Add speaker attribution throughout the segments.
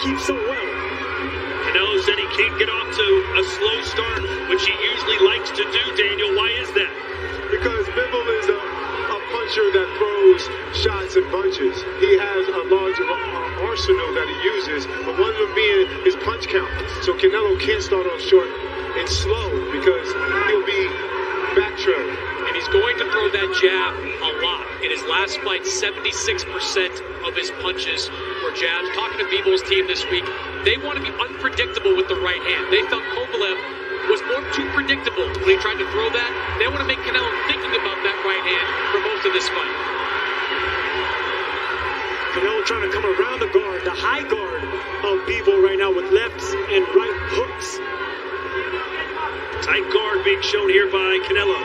Speaker 1: keeps so well?
Speaker 2: Canelo said he can't get off to a slow start, which he usually likes to do, Daniel. Why is that?
Speaker 3: Because Bivol is a, a puncher that throws shots and punches. He has a large uh, arsenal that he uses, but one of them being his punch count. So Canelo can't start off short and slow because he'll be backtrailing.
Speaker 4: And he's going to throw that jab a lot. In his last fight, 76% of his punches were jabs. Talking to Bivol's team this week, they want to be unpredictable with the right hand. They felt Kovalev was more too predictable when he tried to throw that. They want to make Canelo thinking about that right hand for most of this fight.
Speaker 1: Canelo trying to come around the guard, the high guard of Bivol right now with lefts and right hooks.
Speaker 2: Tight guard being shown here by Canelo.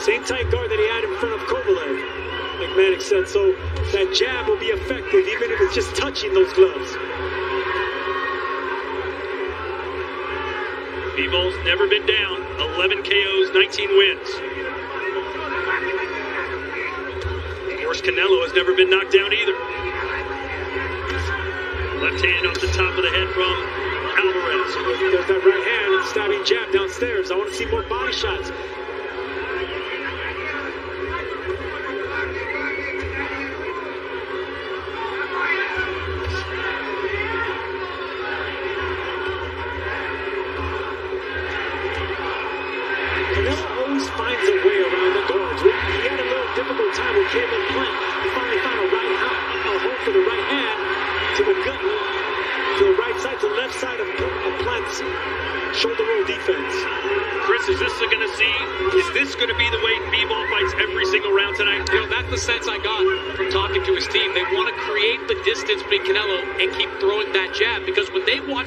Speaker 1: Same tight guard that he had in front of Kovalev, Mannix said. So that jab will be effective even if it's just touching those gloves.
Speaker 2: Bivol's never been down. 11 KOs, 19 wins. Of course, Canelo has never been knocked down either. Left hand off the top of the head from Alvarez.
Speaker 1: There's that right hand and stabbing jab downstairs. I want to see more body shots.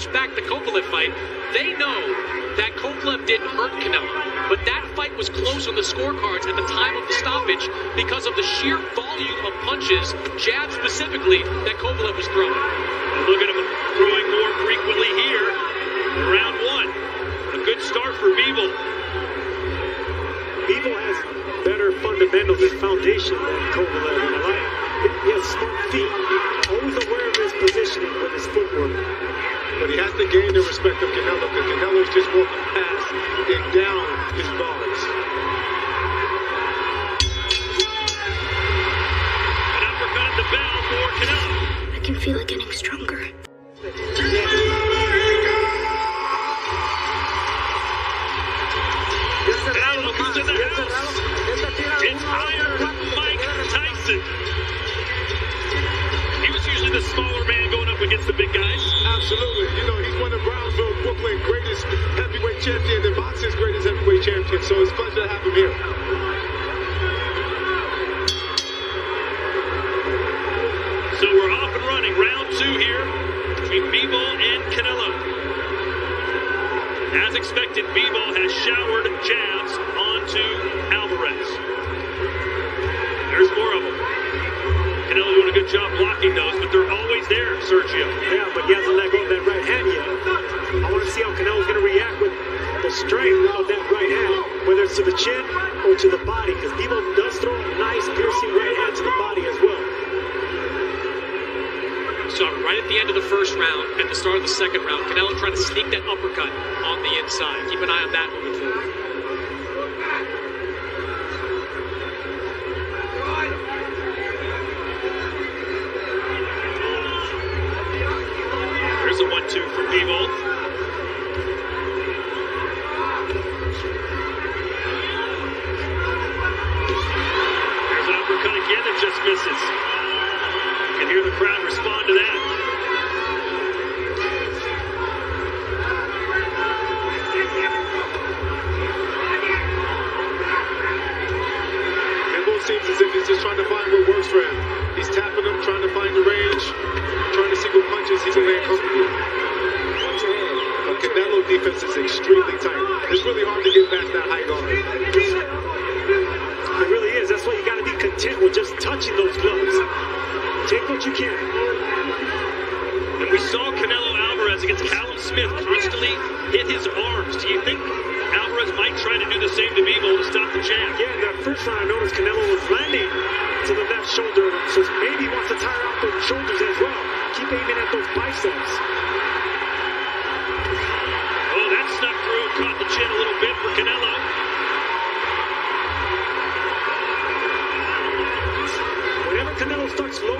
Speaker 4: Watch back the Kovalev fight, they know that Kovalev didn't hurt Canelo. But that fight was close on the scorecards at the time of the stoppage because of the sheer volume of punches, jabs specifically, that Kovalev was
Speaker 3: the
Speaker 1: or to the body, because Bivol does throw a nice piercing right hand to the body as well.
Speaker 4: it right at the end of the first round, at the start of the second round, Canelo trying to sneak that uppercut on the inside. Keep an eye on that moving.
Speaker 2: There's a one-two from Bivol. Just misses. You can hear the crowd respond to that.
Speaker 3: Bivol seems as if he's just trying to find what works for him. He's tapping them, trying to find the range, trying to see what punches he can land comfortably. But Canelo defense is extremely tight. It's really hard to get past that high guard.
Speaker 1: Content with just touching those gloves. Take what you can.
Speaker 2: And we saw Canelo Alvarez against Callum Smith constantly hit his arms. Do you think Alvarez might try to do the same to Bivol to stop the jab?
Speaker 1: Yeah, in that first round, I noticed Canelo was landing to the left shoulder, so maybe he wants to tire out those shoulders as well. Keep aiming at those biceps.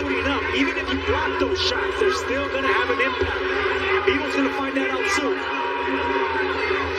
Speaker 1: Up, even if you block those shots, they're still going to have an impact. Bivol's going to find that out soon.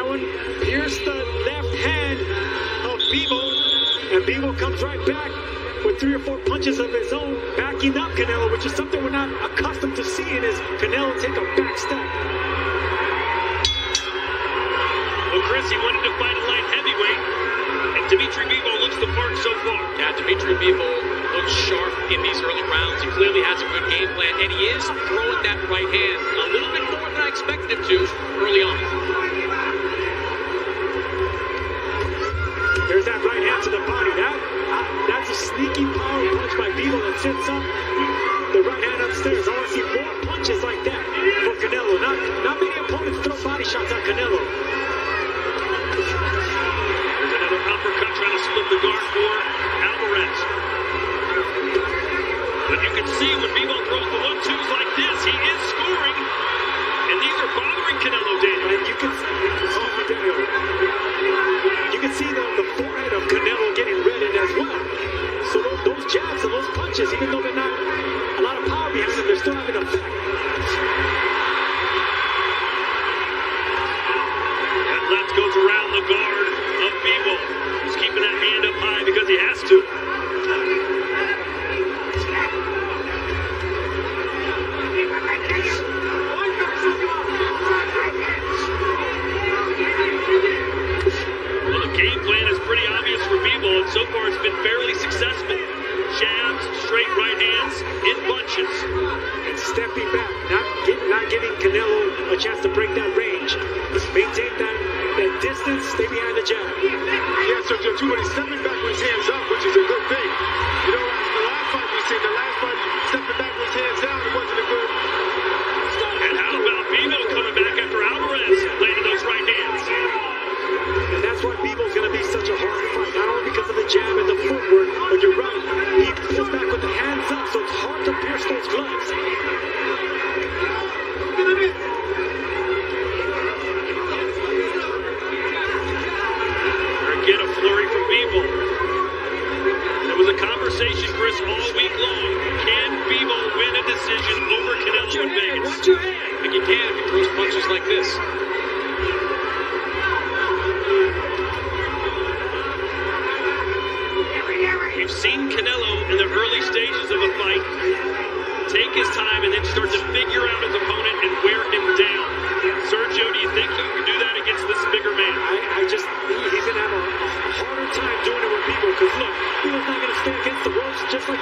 Speaker 1: That one pierced the left hand of Bivol. And Bivol comes right back with three or four punches of his own, backing up Canelo, which is something we're not accustomed to seeing is Canelo take a back step.
Speaker 2: Well, Chris, he wanted to fight a light heavyweight, and Dimitri Bivol looks the part so far.
Speaker 4: Yeah, Dimitri Bivol looks sharp in these early rounds. He clearly has a good game plan, and he is throwing that right hand a little bit more than I expected him to early on.
Speaker 1: There's that right hand to the body. That uh, that's a sneaky power punch by Bivol that sets up the right hand upstairs. I want to see more punches like that for Canelo. Not not many opponents throw body shots at Canelo.
Speaker 2: There's another uppercut trying to split the guard for Alvarez. But you can see when Bivol throws the one-twos like this, he is scoring. And these are bothering Canelo, Daniel.
Speaker 1: And you can, excuse Thank you.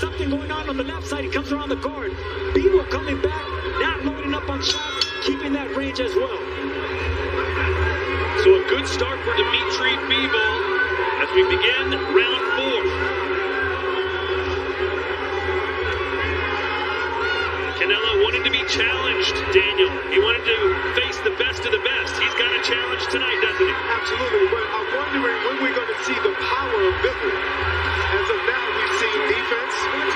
Speaker 1: something going on on the left side, he comes around the guard. Bivol coming back, not loading up on shots, keeping that range as well.
Speaker 2: So a good start for Dimitri Bivol as we begin round four. Canelo wanted to be challenged, Daniel. He wanted to face the best of the best. He's got a challenge tonight, doesn't he?
Speaker 3: Absolutely, but I'm wondering when we're going to see the power of Bivol. As of now, we've seen defense,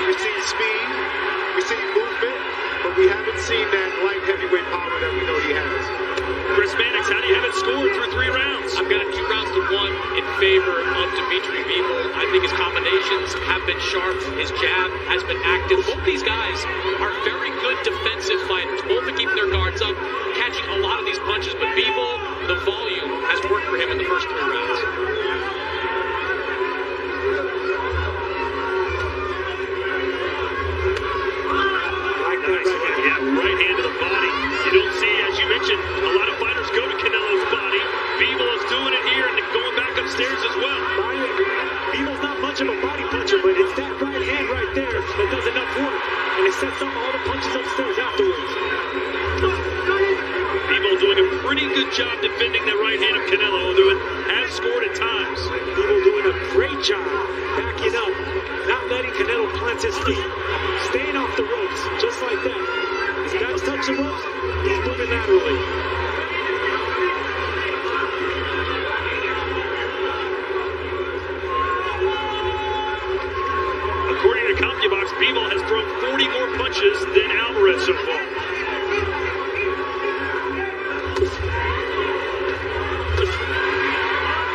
Speaker 3: we've seen speed, we've seen movement, but we haven't seen that light heavyweight power that we know he has.
Speaker 2: Chris Mannix, how do you have it scored through three rounds?
Speaker 4: I've got it two rounds to one in favor of Dimitri Bivol. I think his combinations have been sharp. His jab has been active. Both these guys are very good defensive fighters. Both are keeping their guards up, catching a lot of these punches. But Bivol, the volume has worked for him in the first three rounds.
Speaker 1: Right there.
Speaker 2: Yeah, right hand to the body. You don't see, as you mentioned, a lot of fighters go to Canelo's body. Bivol is doing it here and going back upstairs as well.
Speaker 1: Bivol's not much of a body puncher, but it's that right hand right there that does enough work, and it sets up all the punches upstairs afterwards.
Speaker 2: Bivol doing a pretty good job defending that right hand of Canelo, although it has scored at times.
Speaker 1: Bivol doing a great job backing up, not letting Canelo plant his feet, staying off the ropes, just like that. Guys touch the ropes, he's moving laterally.
Speaker 2: According to CompuBox, Bivol has thrown 40 more punches than Alvarez so far.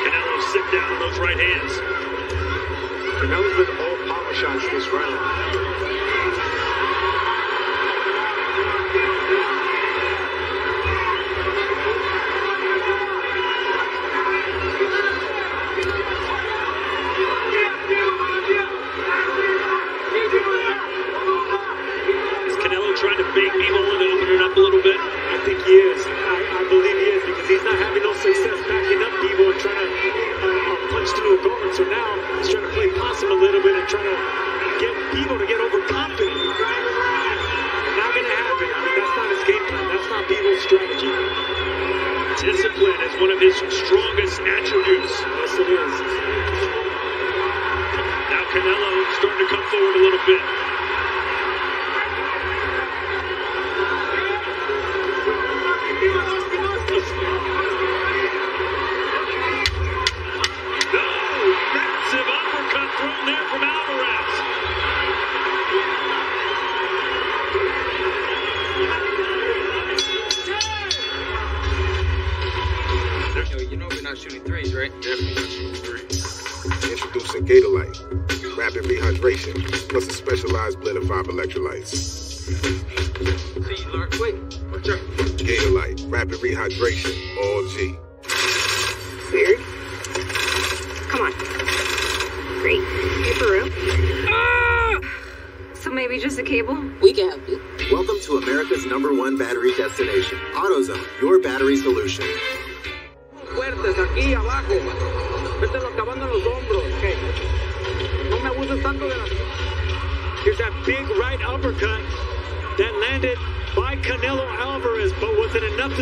Speaker 2: Canelo sit down on those right hands.
Speaker 3: Canelo's been all power shots this round.
Speaker 5: Electrolytes.
Speaker 6: See, you learn quick.
Speaker 5: Gatorlyte, rapid rehydration, all G.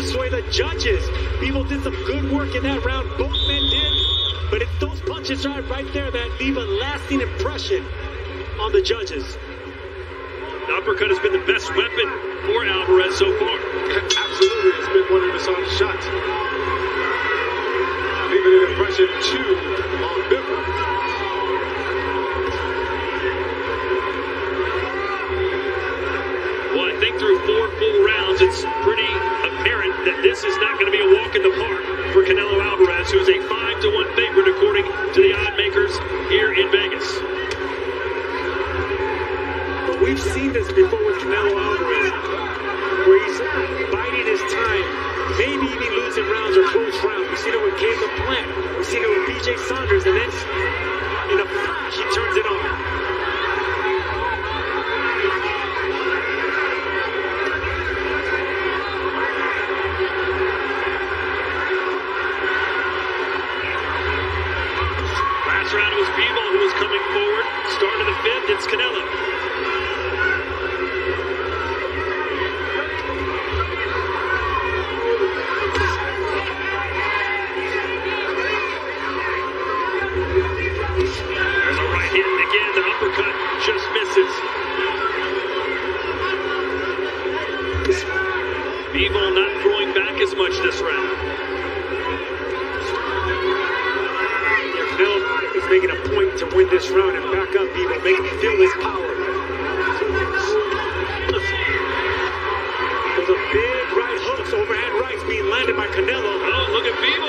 Speaker 7: to
Speaker 1: sway the judges. Bivol did some good work in that round. Both men did. But it's those punches right, right there that leave a lasting impression on the judges.
Speaker 2: The uppercut has been the best weapon for Alvarez so far.
Speaker 3: Absolutely, it's been one of his Hassan's shots. Leaving an impression, too, on Bivol.
Speaker 2: Well, I think through four full rounds, it's that this is not going to be a walk in the park for Canelo Alvarez, who is a 5 to 1 favorite according to the odd makers here in Vegas.
Speaker 1: But we've seen this before with Canelo Alvarez, where he's biding his time, maybe even losing rounds or close rounds. We've seen it with Caleb Plant, we've seen it with BJ Saunders, and then
Speaker 2: Canelo. Oh, look at Bivol.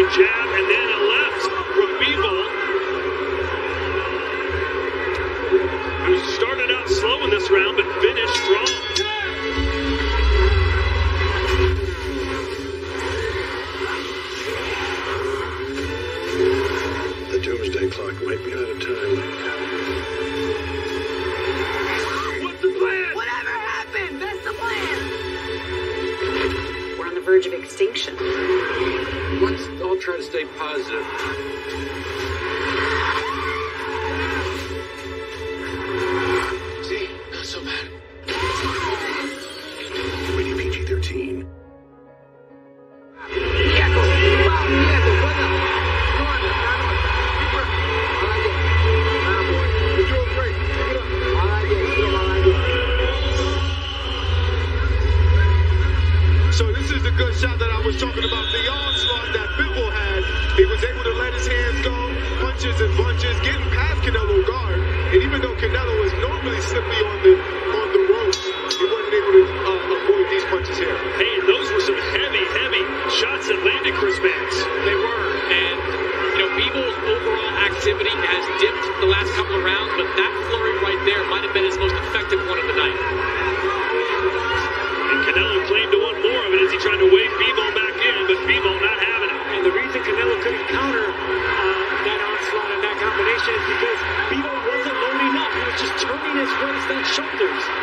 Speaker 4: Yeah. effective one of the night.
Speaker 2: And Canelo claimed to want more of it as he tried to wave Bivol back in, but Bivol not having it.
Speaker 1: And the reason Canelo couldn't counter uh, that onslaught and that combination is because Bivol wasn't loading up. He was just turning his wrists and shoulders.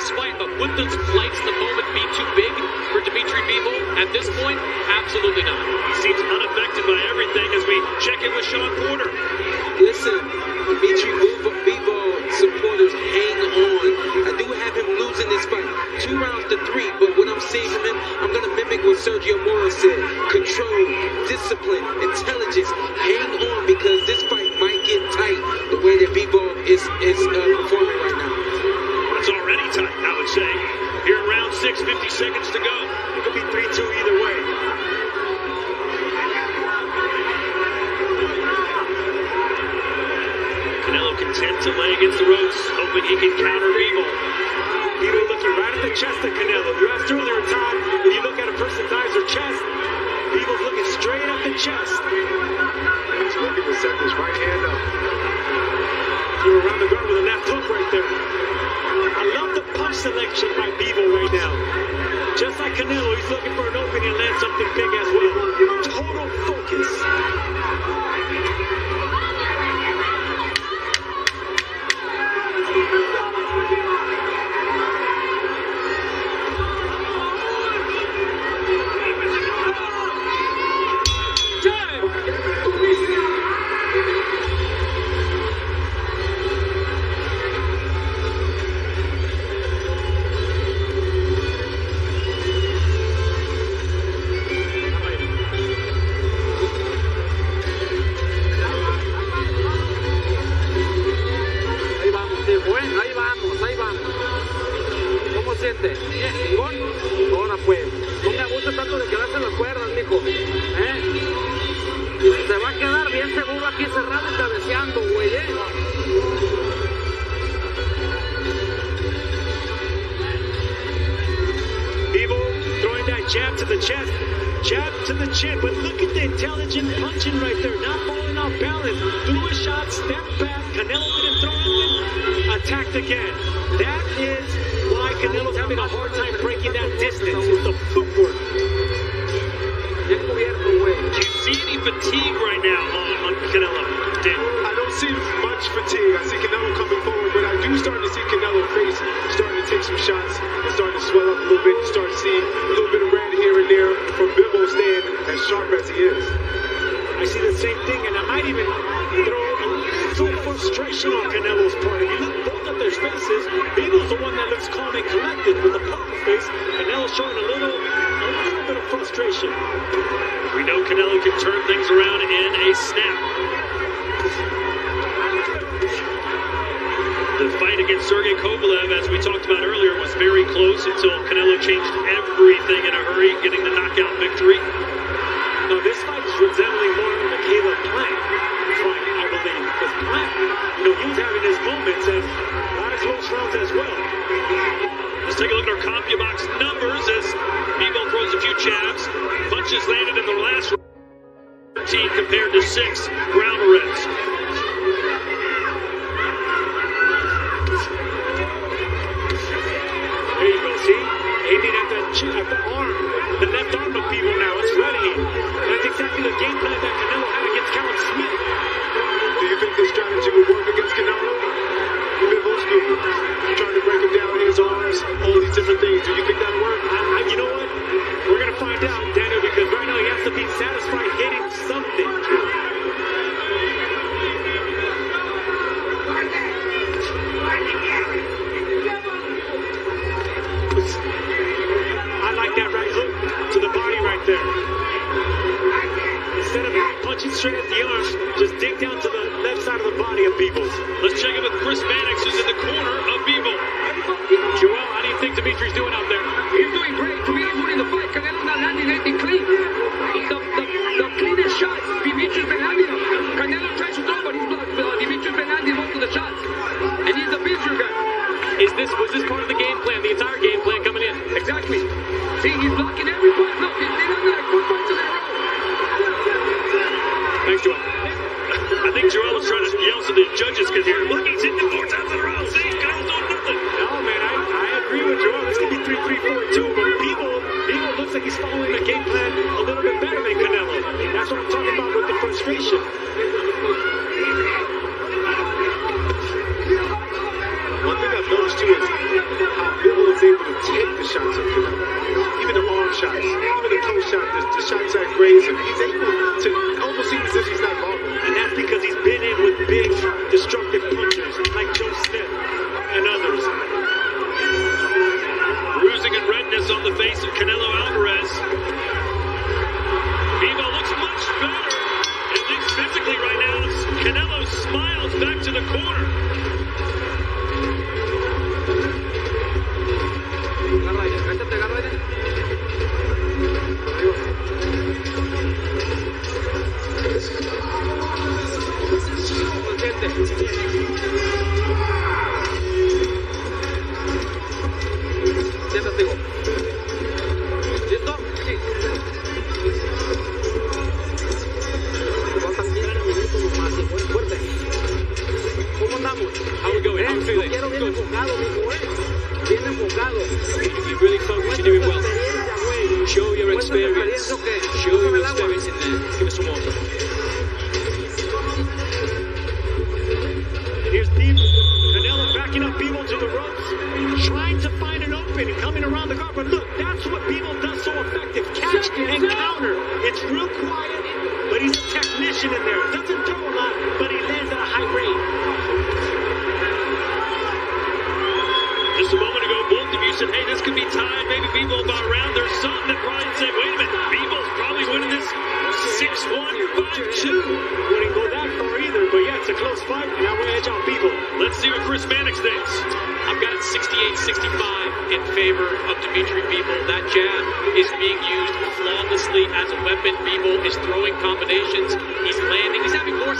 Speaker 2: This fight,
Speaker 4: but would those flights in the moment be too big for Dimitri Bivol? At this point, absolutely not.
Speaker 2: He seems unaffected by everything as we check in with Shawn Porter.
Speaker 8: Listen, Dimitri Bivol, Bivol supporters, hang on. I do have him losing this fight, two rounds to three. But what I'm seeing from him, I'm gonna mimic what Sergio Mora said: control, discipline, intelligence. Hang
Speaker 2: 50 seconds to go.
Speaker 1: Something big Bivol's the one that looks calm and collected with a poker face. Canelo's showing a little, a little bit of frustration.
Speaker 2: We know Canelo can turn things around in a snap. The fight against Sergey Kovalev, as we talked about earlier, was very close until Canelo changed everything in a hurry, getting the knockout victory.
Speaker 1: Now, this fight is resembling more of the Caleb Plant fight, I believe, because Plant, you know, he was having his moments and a lot of close rounds as well.
Speaker 2: Let's take a look at our CompuBox numbers as Bivol throws a few jabs. Punches landed in the last round. 13 compared to 6 ground reps.
Speaker 1: There you go, see? Aiming at the, at the arm, the left arm of Bivol now. It's ready. That's exactly the game plan that Canelo had against Callum Smith.
Speaker 3: All these different things. Do you think that'll work?
Speaker 1: I, I, you know what? We're going to find out, Daniel, because right now he has to be satisfied hitting something. I like that right hook to the body right there. Instead of punching straight at the arm, just dig down to the left side of the body of Beebles.
Speaker 2: Let's check in with Chris Mannix, who's in the corner of Bivol.
Speaker 1: Joel, how do you think Dimitri's doing out there?
Speaker 9: He's doing great. Canelo's winning the fight. Canelo's not landing anything clean. The, the, the cleanest shot, Dimitri's been landing. Canelo tries to throw, but he's blocked. Uh, Dimitri's been landing most of the shots. And he's a big guy.
Speaker 4: Is this, was this part of the game plan, the entire game plan coming in?
Speaker 9: Exactly. See, he's blocking every point. Look, they, they done like four fights in a row.
Speaker 1: Thanks, Joel.
Speaker 2: I think Joel was trying to yell so the
Speaker 1: judges could hear. Look, he's hitting it four times in a row. preview too, but Bivol, Bivol looks like he's following the game plan a little bit better than Canelo. That's what I'm talking about with the frustration.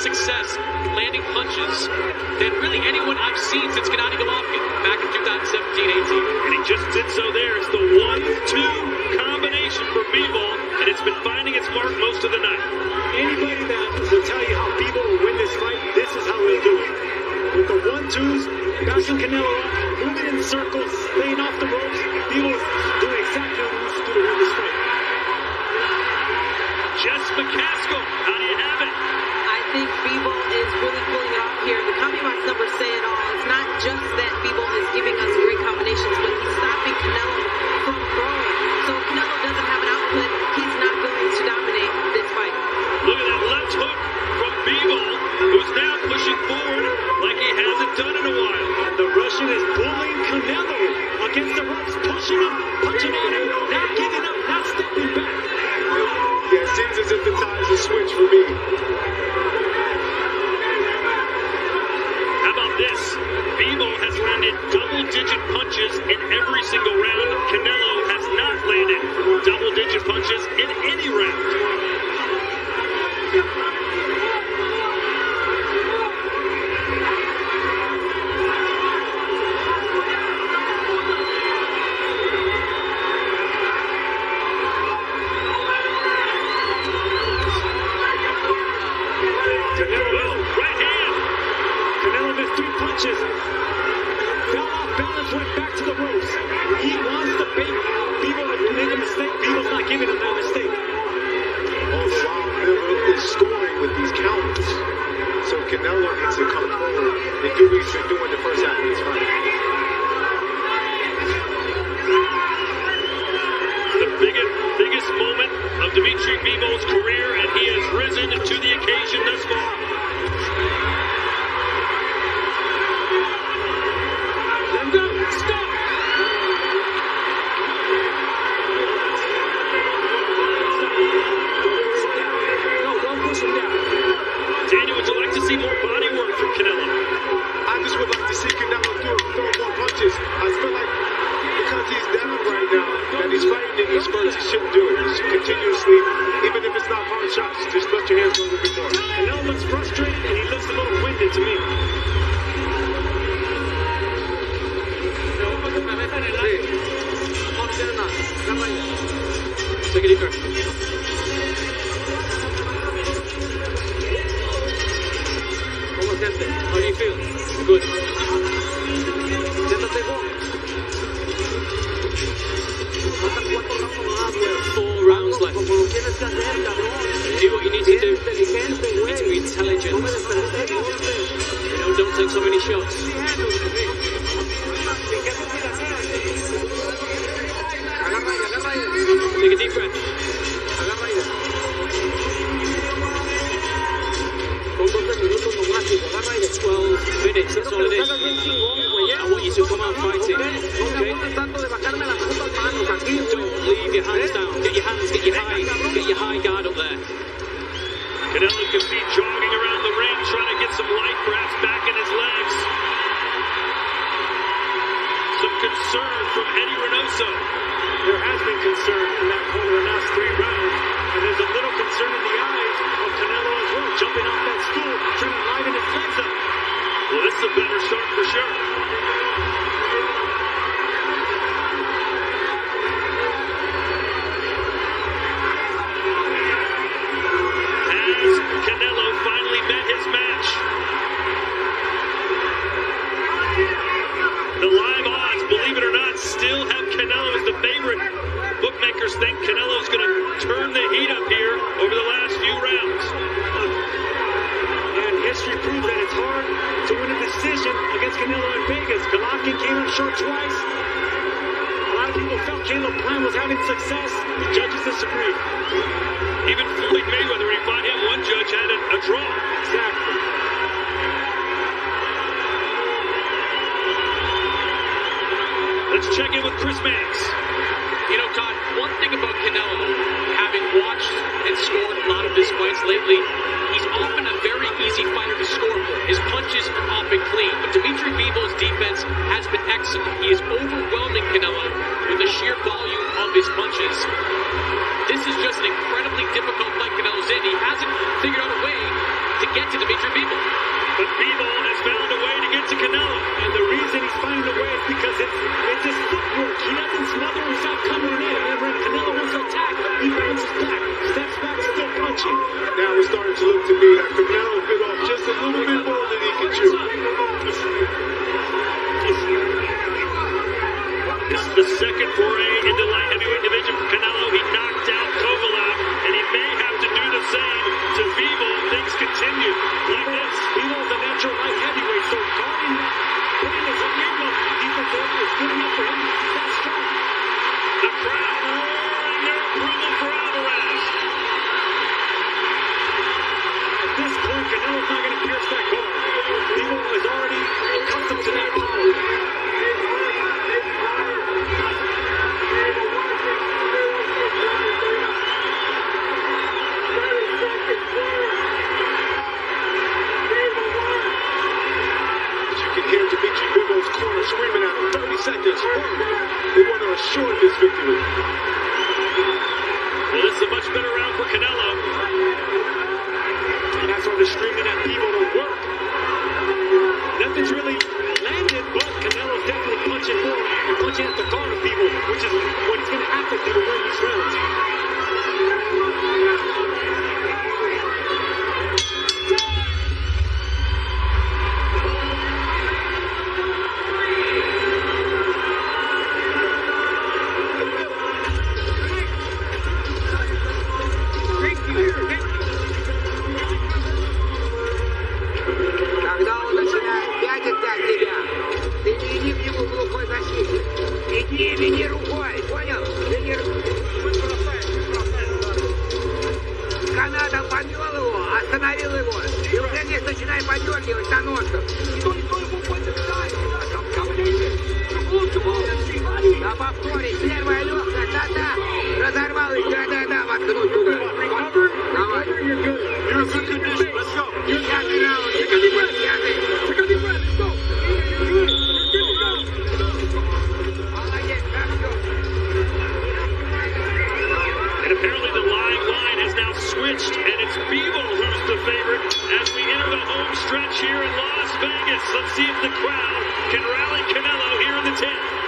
Speaker 4: success landing punches than really anyone I've seen since Gennady Golovkin back in 2017-18.
Speaker 2: And he just did so there. It's the one-two combination for Bivol, and it's been finding its mark most of the night.
Speaker 1: Anybody that will tell you how Bivol will win this fight, this is how he'll do it. With the one-twos, backing Canelo up, moving in circles, laying off the ropes, Bivol's doing exactly what he needs to do to win this fight.
Speaker 2: Jess McCaskill, how do you have it?
Speaker 10: think Bivol is really pulling it off here. The CompuBox numbers say it all. It's not just that Bivol is giving us great combinations, but he's stopping Canelo from throwing. So if Canelo doesn't have an outlet, he's not going to dominate this fight.
Speaker 2: Look at that left hook from Bivol, who's now pushing forward like he hasn't done in a while.
Speaker 1: The Russian is bullying Canelo against the ropes, pushing him, punching at him, not giving up, not stepping back.
Speaker 3: Yeah, it seems as if the tides have switched for me.
Speaker 2: Canelo has landed double-digit punches in every single round. Canelo has not landed double-digit punches in any round.
Speaker 9: Jesse,
Speaker 4: how do you
Speaker 9: feel? Good. Jesse, what?
Speaker 4: Four rounds left. Do what you need to do. You need be intelligent. You know, don't take so many shots.
Speaker 9: 12
Speaker 4: minutes, that's all it is.
Speaker 9: Hagas bien chingón, güey.
Speaker 4: I want you to come out fighting.
Speaker 9: No me aburres tanto de bajarme las putas manos aquí, güey.
Speaker 4: Don't leave your hands down.
Speaker 2: Think Canelo's going to turn the heat up here over the last few rounds.
Speaker 1: And history proved that it's hard to win a decision against Canelo in Vegas. Golovkin came up short twice. A lot of people felt Caleb Plant was having success. The judges disagreed.
Speaker 2: Even Floyd Mayweather, when he fought him, one judge had a, a draw.
Speaker 1: Exactly.
Speaker 2: Let's check in with Chris Mannix.
Speaker 4: You know, Todd, one thing about Canelo, having watched and scored a lot of his fights lately, he's often a very easy fighter to score. His punches are often clean, but Dmitry Bivol defense has been excellent. He is overwhelming Canelo with the sheer volume of his punches. This is just an incredibly difficult fight Canelo's in. He hasn't figured out a way to get to Dmitry Bivol.
Speaker 2: But has found a way to get to Canelo.
Speaker 1: And the reason he's finding a way is because it's, it's his footwork. He doesn't smother himself coming in. And when Canelo wants to attack, he bounces back, steps back, still punching.
Speaker 3: Now it's starting to look to me like uh, Canelo bit off just a little bit more than he can chew.
Speaker 2: This is the second foray Георгий Локтоносов. Here in Las Vegas. Let's see if the crowd can rally Canelo here in the 10th.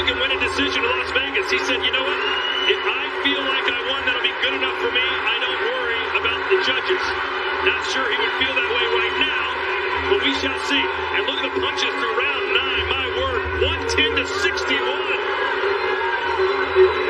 Speaker 2: You can win a decision in Las Vegas? He said, you know what? If I feel like I won, that'll be good enough for me. I don't worry about the judges. Not sure he would feel that way right now, but we shall see. And look at the punches through round nine. My word, 110 to 61.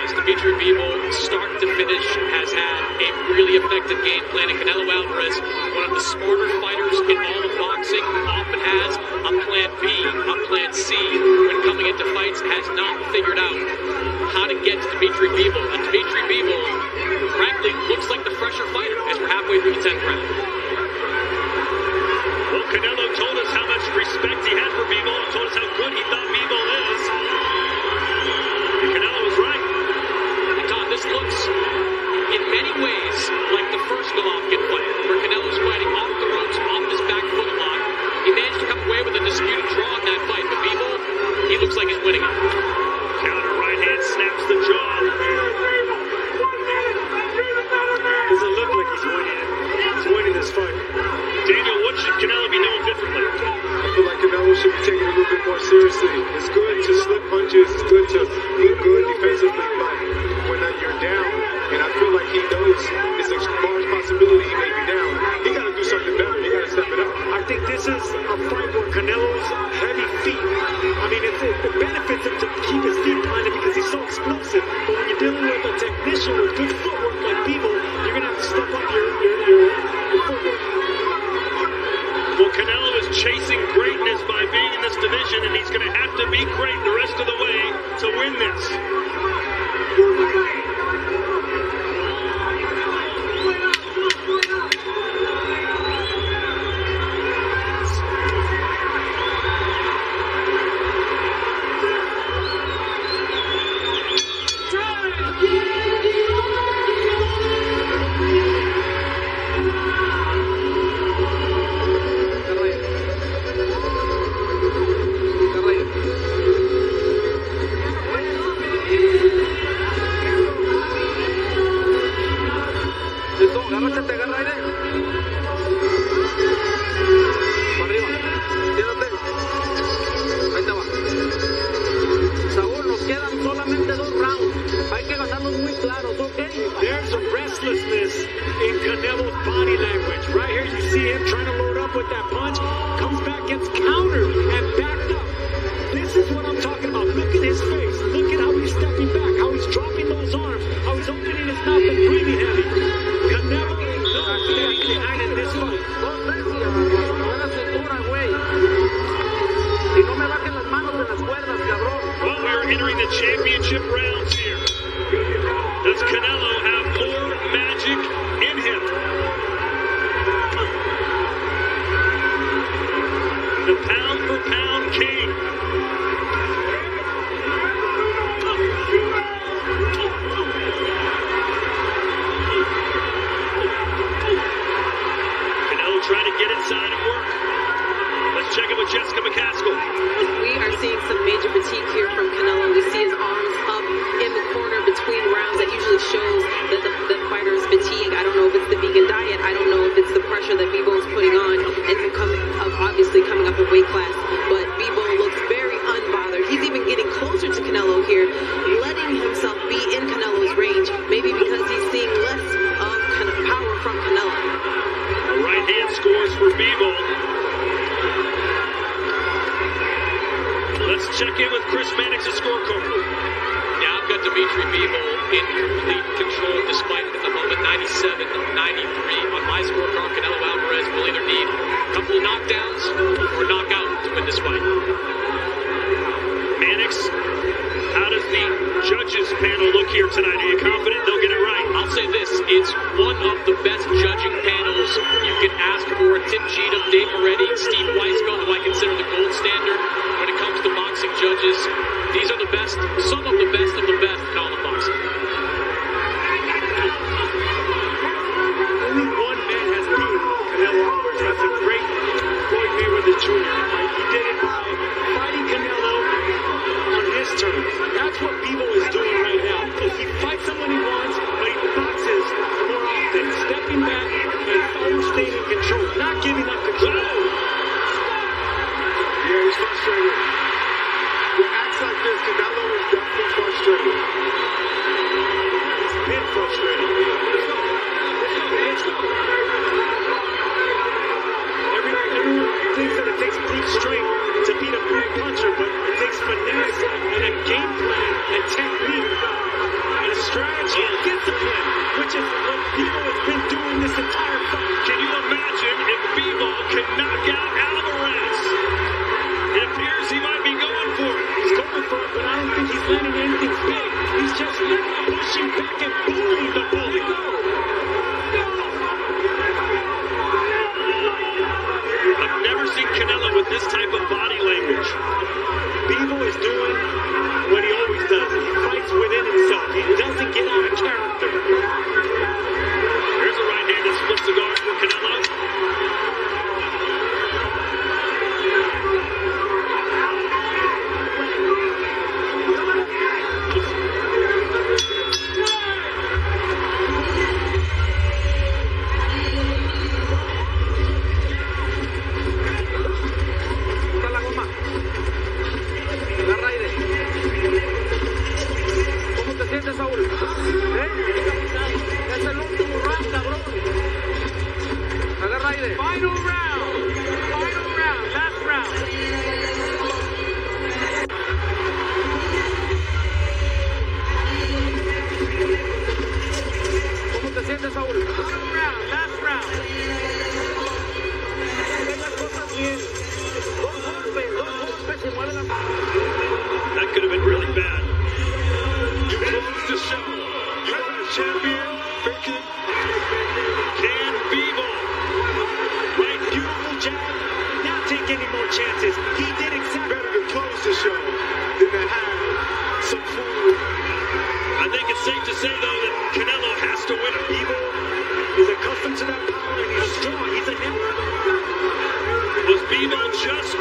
Speaker 2: Surprised.
Speaker 4: Dmitry Bivol, start to finish, has had a really effective game plan. And Canelo Alvarez, one of the smarter fighters in all of boxing, often has a plan B, a plan C when coming into fights, has not figured out how to get to Dmitry Bivol. And Dmitry Bivol, frankly, looks like the fresher fighter as we're halfway through the 10th round.
Speaker 2: Well, Canelo told us how much respect he had for Bivol and told us how good he thought Bivol is.
Speaker 4: Many like the first Golovkin fight, where Canelo's fighting off the ropes, off his back foot lock. He managed to come away with a disputed draw in that fight, but Bivol, he looks like he's winning it.
Speaker 2: Counter right hand snaps the jaw.
Speaker 1: Doesn't look like he's winning it. He's winning this fight.
Speaker 2: Daniel, what should Canelo be doing differently?
Speaker 3: I feel like Canelo should be taking it a little bit more seriously.
Speaker 1: With that punch,
Speaker 4: Dmitry Bivol in complete control despite at the moment 97 93 on my scorecard. Canelo Alvarez will either need a couple of knockdowns or knockout to win this fight.
Speaker 2: Mannix, how does the judges panel look here tonight? Are you confident they'll get it right?
Speaker 4: I'll say this, it's one of the best judging panels you can ask for. Tim Cheatham, Dave Moretti, Steve Weisfeld, who I consider the gold standard when it comes to boxing judges. These are the best, some of the best of the best in all of boxing.
Speaker 9: Terrific knockout. champion, Becky,
Speaker 2: Can Vivo.
Speaker 1: Nice, beautiful jab. Not take any more chances. He did exactly.
Speaker 9: Better to close the show than to have some food.
Speaker 2: I think it's safe to say, though, that Canelo has to win.
Speaker 1: Bivol is accustomed to that power, and he's strong. He's a network.
Speaker 2: Was Bivol just